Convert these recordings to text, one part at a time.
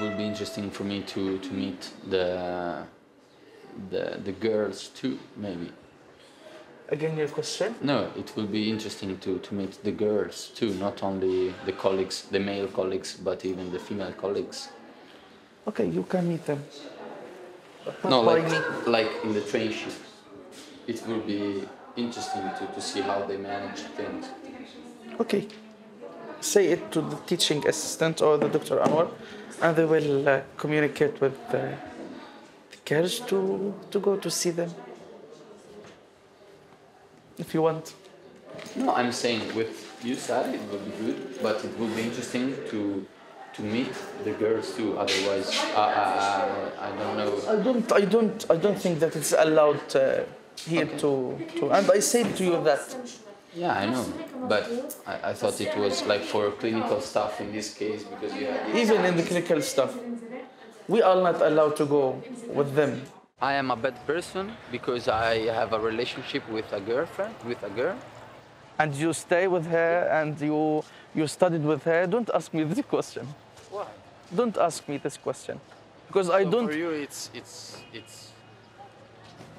will be interesting for me to, to meet the, the, the girls too, maybe. Again, your question? No, it will be interesting to, to meet the girls too, not only the colleagues, the male colleagues, but even the female colleagues. Okay, you can meet them. But No, like, like in the train shift. It will be interesting to, to see how they manage things. Okay. Say it to the teaching assistant or the Dr. Anwar, and they will uh, communicate with uh, the girls to, to go to see them. If you want. No, I'm saying with you said it would be good, but it would be interesting to to meet the girls too. Otherwise, uh, uh, I don't know. I don't, I don't, I don't think that it's allowed uh, here to, to, and I said to you that Yeah, I know, but I, I thought it was like for clinical stuff in this case because you had even in the clinical stuff, we are not allowed to go with them. I am a bad person because I have a relationship with a girlfriend, with a girl. And you stay with her and you, you studied with her. Don't ask me this question. Why? Don't ask me this question. Because I don't, For you, it's it's it's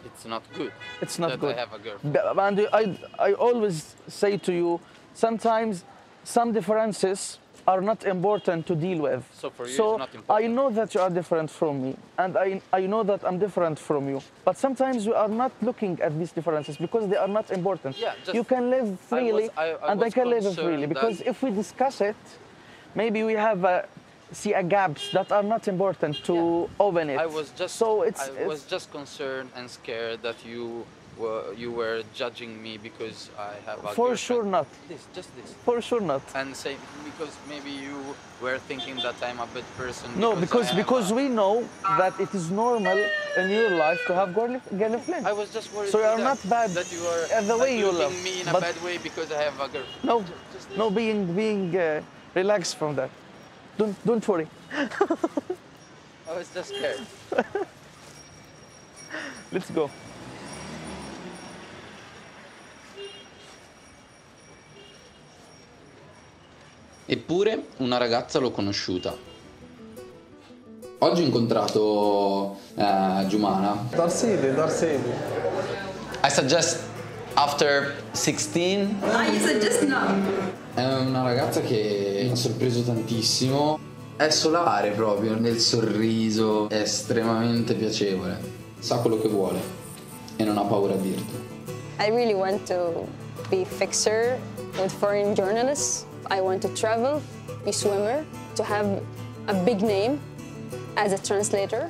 it's not good. it's not that good. I have a girlfriend. And I, I always say to you, sometimes some differences are not important to deal with. So for you, so it's not I know that you are different from me, and I, I know that I'm different from you. But sometimes we are not looking at these differences because they are not important. Yeah, just- you can live freely, I- I and I can live freely. Because if we discuss it, maybe we have uh, see a gaps that are not important to Yeah. open it. I was just so it's, I it's was just concerned and scared that you were you were judging me because I have a for girlfriend. sure not. This, just this. For sure not. And say because maybe you were thinking that I'm a bad person. No, because because a- we know that it is normal in your life to have girl- girlfriend. I was just worried. So you are that, not bad That you are the way you love, me in a but- bad way because I have a girlfriend. No, Just no, being being uh, relaxed from that. Don't don't worry. I was just scared. Let's go. Eppure una ragazza l'ho conosciuta. Oggi ho incontrato eh, Giumana. Dar sede, dar sede. I suggest after 16 Ah, you said just now. È una ragazza che mi ha sorpreso tantissimo. È solare proprio nel sorriso, è estremamente piacevole. Sa quello che vuole e non ha paura a dirlo. I really want to be fixer with foreign journalists. I want to travel, be swimmer, to have a big name as a translator.